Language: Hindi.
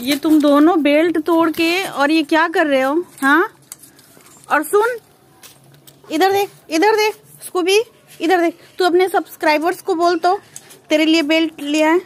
ये तुम दोनों बेल्ट तोड़ के और ये क्या कर रहे हो? हाँ? और सुन, इधर देख इधर देख उसको भी इधर देख। तू अपने सब्सक्राइबर्स को बोल तो तेरे लिए बेल्ट लिया है?